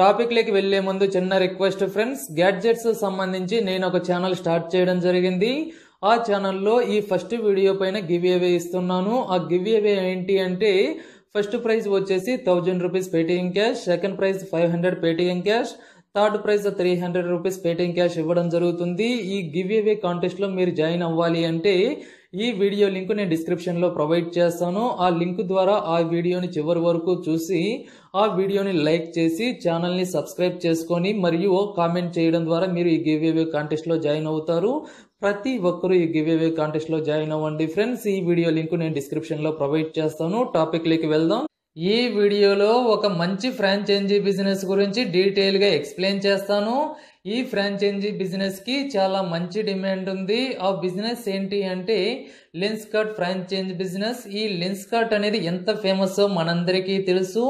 టాపిక్లోకి వెళ్ళే ముందు చిన్న రిక్వెస్ట్ ఫ్రెండ్స్ గ్యాడ్జెట్స్ సంబంధించి నేను ఒక ఛానల్ స్టార్ట్ చేయడం జరిగింది. ఆ ఛానల్లో ఈ ఫస్ట్ వీడియో పైన గివ్ అవే ఇస్తున్నాను. ఆ గివ్ అవే ఏంటి అంటే ఫస్ట్ ప్రైజ్ వచ్చేసి thousand rupees Paytm cash second prize five hundred Paytm cash third prize three hundred rupees Paytm cash ఇవ్వడం జరుగుతుంది. ఈ గివ్ అవే కాంటెస్ట్లో మీరు జాయిన్ అవ్వాలి అంటే ఈ వీడియో లింక్ నేను డిస్క్రిప్షన్లో ప్రొవైడ్ చేస్తాను. ఆ లింక్ ద్వారా ఆ వీడియోని చివరి వరకు చూసి ఆ వీడియోని లైక్ చేసి ఛానల్ని సబ్స్క్రైబ్ చేసుకొని మరియు కామెంట్ చేయడం ద్వారా మీరు ఈ గివ్ అవే కాంటెస్ట్లో జాయిన్ అవుతారు. ప్రతి ఒక్కరూ ఈ గివ్ అవే కాంటెస్ట్లో జాయిన్ అవ్వండి ఫ్రెండ్స్. ఈ వీడియో లింక్ నేను డిస్క్రిప్షన్లో ప్రొవైడ్ చేస్తాను. టాపిక్లోకి వెళ్దాం. ఈ వీడియోలో ఒక మంచి ఫ్రాంచైజీ బిజినెస్ గురించి డీటెయిల్గా ఎక్స్ప్లెయిన్ చేస్తాను. ఈ ఫ్రాంచైజీ బిజినెస్కి చాలా మంచి డిమాండ్ ఉంది. ఆ బిజినెస్ ఏంటి అంటే లెన్స్ కార్ట్ ఫ్రాంచైజ్ బిజినెస్. ఈ లెన్స్ కార్ట్ అనేది ఎంత ఫేమస్ మనందరికీ తెలుసు.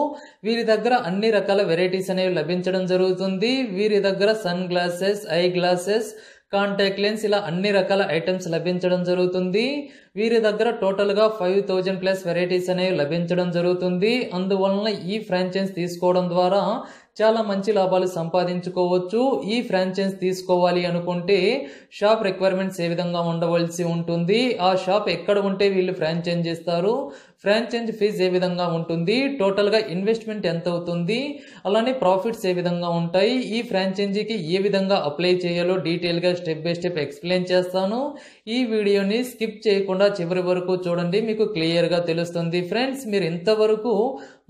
వీరి దగ్గర అన్ని రకాల వెరైటీస్ అనేవి లభించడం జరుగుతుంది. వీరి దగ్గర sunglasses eye glasses contact lens ఇలా అన్ని రకాల ఐటమ్స్ లభించడం జరుగుతుంది. వీరి దగ్గర టోటల్గా ఫైవ్ థౌజండ్ ప్లస్ వెరైటీస్ అనేవి లభించడం జరుగుతుంది. అందువలన ఈ ఫ్రాంచైజ్ తీసుకోవడం ద్వారా చాలా మంచి లాభాలు సంపాదించుకోవచ్చు. ఈ ఫ్రాంచైజ్ తీసుకోవాలి అనుకుంటే షాప్ రిక్వైర్మెంట్స్ ఏ విధంగా ఉండవలసి ఉంటుంది? ఆ షాప్ ఎక్కడ ఉంటే వీళ్ళు ఫ్రాంచైజ్ ఇస్తారు ఫ్రాంచైజ్ ఫీజ్ ఏ విధంగా ఉంటుంది? టోటల్గా ఇన్వెస్ట్మెంట్ ఎంత అవుతుంది? అలానే ప్రాఫిట్స్ ఏ విధంగా ఉంటాయి? ఈ ఫ్రాంచైజీకి ఏ విధంగా అప్లై చేయాలో డీటెయిల్గా స్టెప్ బై స్టెప్ ఎక్స్ప్లెయిన్ చేస్తాను. ఈ వీడియోని స్కిప్ చేయకుండా చివరి వరకు చూడండి మీకు క్లియర్గా తెలుస్తుంది. ఫ్రెండ్స్ మీరు ఇంతవరకు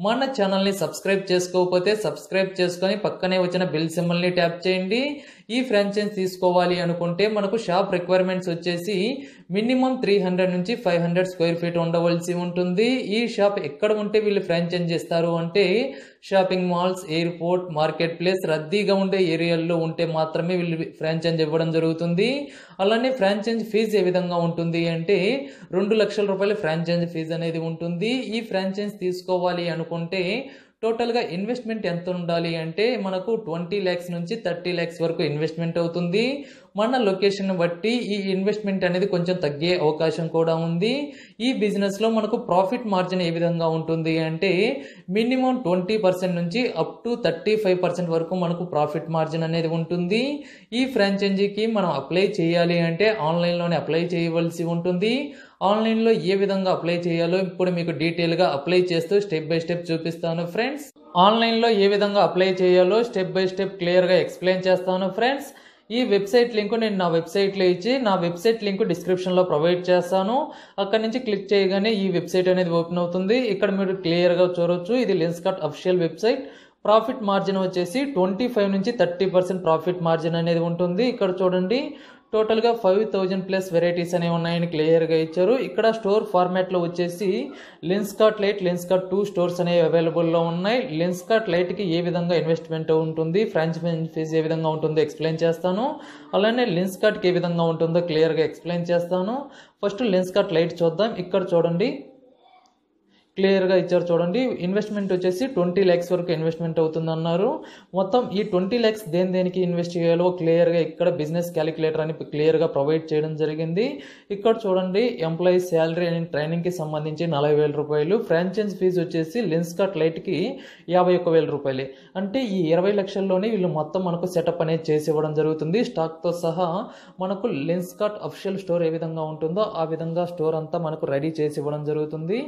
మన ఛానల్ని సబ్స్క్రైబ్ చేసుకోకపోతే సబ్స్క్రైబ్ చేసుకొని పక్కనే వచ్చిన బిల్ సింబల్ని ట్యాప్ చేయండి. ఈ ఫ్రాంచైజ్ తీసుకోవాలి అనుకుంటే మనకు షాప్ రిక్వైర్మెంట్స్ వచ్చేసి మినిమం త్రీ హండ్రెడ్ నుంచి ఫైవ్ హండ్రెడ్ స్క్వేర్ ఫీట్ ఉండవలసి ఉంటుంది. ఈ షాప్ ఎక్కడ ఉంటే వీళ్ళు ఫ్రాంచైజ్ ఇస్తారు అంటే shopping malls airport market place రద్దీగా ఉండే ఏరియాల్లో ఉంటే మాత్రమే వీళ్ళు ఫ్రాంచైజ్ ఇవ్వడం జరుగుతుంది. అలానే ఫ్రాంచైజ్ ఫీజు ఏ విధంగా ఉంటుంది అంటే రెండు లక్షల రూపాయల ఫ్రాంచైజ్ ఫీజు అనేది ఉంటుంది. ఈ ఫ్రాంచైజ్ తీసుకోవాలి అనుకుంటే టోటల్గా ఇన్వెస్ట్మెంట్ ఎంత ఉండాలి అంటే మనకు ట్వంటీ ల్యాక్స్ నుంచి థర్టీ ల్యాక్స్ వరకు ఇన్వెస్ట్మెంట్ అవుతుంది. మన లొకేషన్ బట్టి ఈ ఇన్వెస్ట్మెంట్ అనేది కొంచెం తగ్గే అవకాశం కూడా ఉంది. ఈ బిజినెస్లో మనకు ప్రాఫిట్ మార్జిన్ ఏ విధంగా ఉంటుంది అంటే మినిమం ట్వంటీ పర్సెంట్ నుంచి up to thirty five percent వరకు మనకు ప్రాఫిట్ మార్జిన్ అనేది ఉంటుంది. ఈ ఫ్రాంచైజీకి మనం అప్లై చేయాలి అంటే ఆన్లైన్లోనే అప్లై చేయవలసి ఉంటుంది. ఆన్లైన్లో ఏ విధంగా అప్లై చేయాలో ఇప్పుడు మీకు డీటెయిల్గా అప్లై చేస్తూ స్టెప్ బై స్టెప్ చూపిస్తాను ఫ్రెండ్స్ ఆన్లైన్లో ఏ విధంగా అప్లై చేయాలో స్టెప్ బై స్టెప్ క్లియర్గా ఎక్స్ప్లెయిన్ చేస్తాను ఫ్రెండ్స్. ఈ వెబ్సైట్ లింక్ నేను నా వెబ్సైట్లో ఇచ్చి నా వెబ్సైట్ లింక్ డిస్క్రిప్షన్లో ప్రొవైడ్ చేస్తాను. అక్కడ నుంచి క్లిక్ చేయగానే ఈ వెబ్సైట్ అనేది ఓపెన్ అవుతుంది. ఇక్కడ మీరు క్లియర్గా చూడవచ్చు ఇది Lenskart official website. Profit margin వచ్చేసి ట్వంటీ ఫైవ్ నుంచి థర్టీ పర్సెంట్ ప్రాఫిట్ మార్జిన్ అనేది ఉంటుంది. ఇక్కడ చూడండి. టోటల్గా ఫైవ్ థౌజండ్ ప్లస్ వెరైటీస్ అనేవి ఉన్నాయని క్లియర్గా ఇచ్చారు. ఇక్కడ స్టోర్ ఫార్మాట్లో వచ్చేసి Lenskart lite Lenskart two stores అనేవి అవైలబుల్లో ఉన్నాయి. లెన్స్ కార్ట్ లైట్కి ఏ విధంగా ఇన్వెస్ట్మెంట్ ఉంటుంది ఫ్రాంచైజ్ ఫీజ్ ఏ విధంగా ఉంటుందో ఎక్స్ప్లెయిన్ చేస్తాను. అలానే లెన్స్ కార్ట్కి ఏ విధంగా ఉంటుందో క్లియర్గా ఎక్స్ప్లెయిన్ చేస్తాను. ఫస్ట్ లెన్స్ కార్ట్ లైట్ చూద్దాం. ఇక్కడ చూడండి. క్లియర్గా ఇచ్చారు చూడండి. ఇన్వెస్ట్మెంట్ వచ్చేసి ట్వంటీ ల్యాక్స్ వరకు ఇన్వెస్ట్మెంట్ అవుతుంది అన్నారు మొత్తం ఈ ట్వంటీ ల్యాక్స్ దేని దేనికి ఇన్వెస్ట్ చేయాలో క్లియర్గా ఇక్కడ బిజినెస్ క్యాలిక్యులేటర్ అని క్లియర్గా ప్రొవైడ్ చేయడం జరిగింది. ఇక్కడ చూడండి ఎంప్లాయీ శాలరీ అండ్ ట్రైనింగ్కి సంబంధించి నలభై వేల రూపాయలు. ఫ్రాంచైజ్ ఫీజు వచ్చేసి లెన్స్ కట్ లైట్కి యాభై ఒక్క వేల రూపాయలు. అంటే ఈ ఇరవై లక్షల్లోనే వీళ్ళు మొత్తం మనకు సెటప్ అనేది చేసి ఇవ్వడం జరుగుతుంది. స్టాక్తో సహా మనకు లెన్స్ కట్ అఫిషియల్ స్టోర్ ఏ విధంగా ఉంటుందో ఆ విధంగా స్టోర్ అంతా మనకు రెడీ చేసి ఇవ్వడం జరుగుతుంది.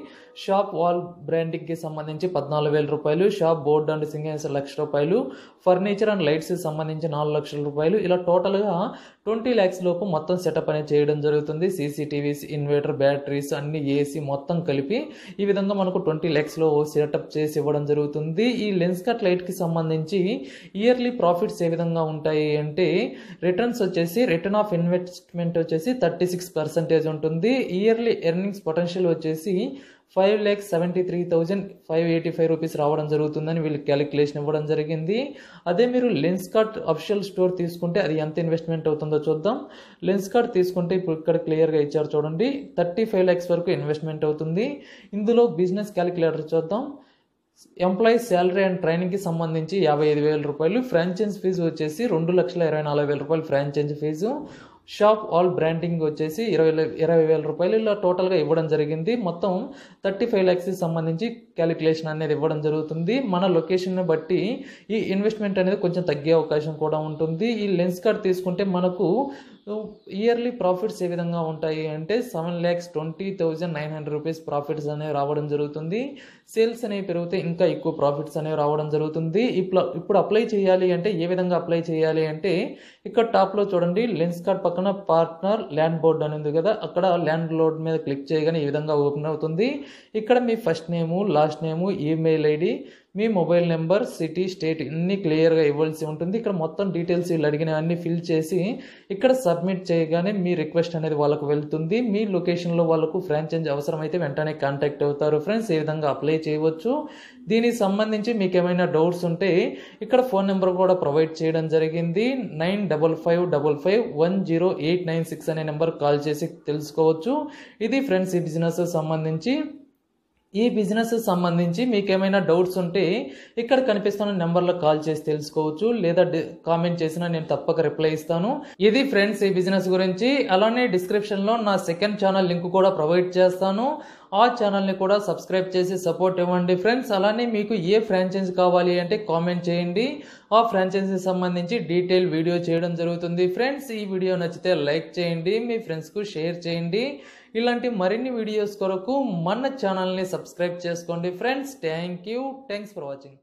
షాప్ వాల్ బ్రాండింగ్కి సంబంధించి పద్నాలుగు వేల రూపాయలు షాప్ బోర్డ్ అండ్ సింగేస్ లక్ష రూపాయలు ఫర్నిచర్ అండ్ లైట్స్కి సంబంధించి నాలుగు లక్షల రూపాయలు. ఇలా టోటల్గా ట్వంటీ ల్యాక్స్ లోపు మొత్తం సెటప్ అనేది చేయడం జరుగుతుంది. సీసీటీవీస్ ఇన్వర్టర్ బ్యాటరీస్ అన్ని ఏసీ మొత్తం కలిపి ఈ విధంగా మనకు ట్వంటీ ల్యాక్స్లో సెటప్ చేసి ఇవ్వడం జరుగుతుంది. ఈ లెన్స్ కట్ లైట్కి సంబంధించి ఇయర్లీ ప్రాఫిట్స్ ఏ విధంగా ఉంటాయి అంటే రిటర్న్స్ వచ్చేసి రిటర్న్ ఆఫ్ ఇన్వెస్ట్మెంట్ వచ్చేసి థర్టీ సిక్స్ పర్సెంటేజ్ ఉంటుంది. ఇయర్లీ ఎర్నింగ్స్ పొటెన్షియల్ వచ్చేసి five lakhs seventy three thousand five eighty five rupees రావడం జరుగుతుందని వీళ్ళు క్యాలిక్యులేషన్ ఇవ్వడం జరిగింది. అదే మీరు లెన్స్ కార్ట్ అఫిషియల్ స్టోర్ తీసుకుంటే అది ఎంత ఇన్వెస్ట్మెంట్ అవుతుందో చూద్దాం. లెన్స్ కార్ట్ తీసుకుంటే ఇప్పుడు ఇక్కడ క్లియర్గా ఇచ్చారు చూడండి. థర్టీ ఫైవ్ ల్యాక్స్ వరకు ఇన్వెస్ట్మెంట్ అవుతుంది. ఇందులో బిజినెస్ క్యాలిక్యులేటర్ చూద్దాం. ఎంప్లాయీ శాలరీ అండ్ ట్రైనింగ్కి సంబంధించి యాభై ఐదు వేల రూపాయలు. ఫ్రాంచైజ్ ఫీజు వచ్చేసి రెండు లక్షల ఇరవై నాలుగు వేల రూపాయలు franchise fee shop all branding వచ్చేసి ఇరవై ఇరవై వేల రూపాయలు ఇలా టోటల్గా ఇవ్వడం జరిగింది. మొత్తం థర్టీ ఫైవ్ ల్యాక్స్కి సంబంధించి క్యాలిక్యులేషన్ అనేది ఇవ్వడం జరుగుతుంది. మన లొకేషన్ని బట్టి ఈ ఇన్వెస్ట్మెంట్ అనేది కొంచెం తగ్గే అవకాశం కూడా ఉంటుంది. ఈ లెన్స్ కార్డ్ తీసుకుంటే మనకు ఇయర్లీ ప్రాఫిట్స్ ఏ విధంగా ఉంటాయి అంటే seven lakhs twenty thousand nine hundred rupees profits అనేవి రావడం జరుగుతుంది. సేల్స్ అనేవి పెరిగితే ఇంకా ఎక్కువ ప్రాఫిట్స్ అనేవి రావడం జరుగుతుంది. ఇప్పుడు ఇప్పుడు అప్లై చేయాలి అంటే ఏ విధంగా అప్లై చేయాలి అంటే ఇక్కడ టాప్లో చూడండి లెన్స్ కార్డ్ పక్కన పార్ట్నర్ ల్యాండ్ బోర్డ్ అనేది కదా అక్కడ ల్యాండ్ లోడ్ మీద క్లిక్ చేయగానే ఈ విధంగా ఓపెన్ అవుతుంది. ఇక్కడ మీ first name last name email ID మీ మొబైల్ నెంబర్ సిటీ స్టేట్ ఇన్ని క్లియర్గా ఇవ్వాల్సి ఉంటుంది. ఇక్కడ మొత్తం డీటెయిల్స్ వీళ్ళు అడిగిన అన్ని ఫిల్ చేసి ఇక్కడ సబ్మిట్ చేయగానే మీ రిక్వెస్ట్ అనేది వాళ్ళకు వెళ్తుంది. మీ లొకేషన్లో వాళ్ళకు ఫ్రాంచైజ్ అవసరమైతే వెంటనే కాంటాక్ట్ అవుతారు ఫ్రెండ్స్. ఏ విధంగా అప్లై చేయవచ్చు? దీనికి సంబంధించి మీకు ఏమైనా డౌట్స్ ఉంటే ఇక్కడ ఫోన్ నెంబర్ కూడా ప్రొవైడ్ చేయడం జరిగింది. Nine double five double five one zero eight nine six అనే నెంబర్ కాల్ చేసి తెలుసుకోవచ్చు. ఇది ఫ్రెండ్స్ ఈ బిజినెస్ సంబంధించి ఈ బిజినెస్ సంబంధించి మీకు ఏమైనా డౌట్స్ ఉంటే ఇక్కడ కనిపిస్తున్న నెంబర్లో కాల్ చేసి తెలుసుకోవచ్చు లేదా కామెంట్ చేసినా నేను తప్పక రిప్లై ఇస్తాను. ఇది ఫ్రెండ్స్ ఈ బిజినెస్ గురించి. అలానే డిస్క్రిప్షన్లో నా సెకండ్ ఛానల్ లింక్ కూడా ప్రొవైడ్ చేస్తాను. ఆ ఛానల్ని కూడా సబ్స్క్రైబ్ చేసి సపోర్ట్ ఇవ్వండి. ఫ్రెండ్స్ అలానే మీకు ఏ ఫ్రాంచైజ్ కావాలి అంటే కామెంట్ చేయండి. ఆ ఫ్రాంచైజీకి సంబంధించి డీటెయిల్ వీడియో చేయడం జరుగుతుంది. ఫ్రెండ్స్ ఈ వీడియో నచ్చితే లైక్ చేయండి. మీ ఫ్రెండ్స్కు షేర్ చేయండి. ఇలాంటి మరిన్ని వీడియోస్ కొరకు మన ఛానల్ని సబ్స్క్రైబ్ చేసుకోండి. Friends thank you thanks for watching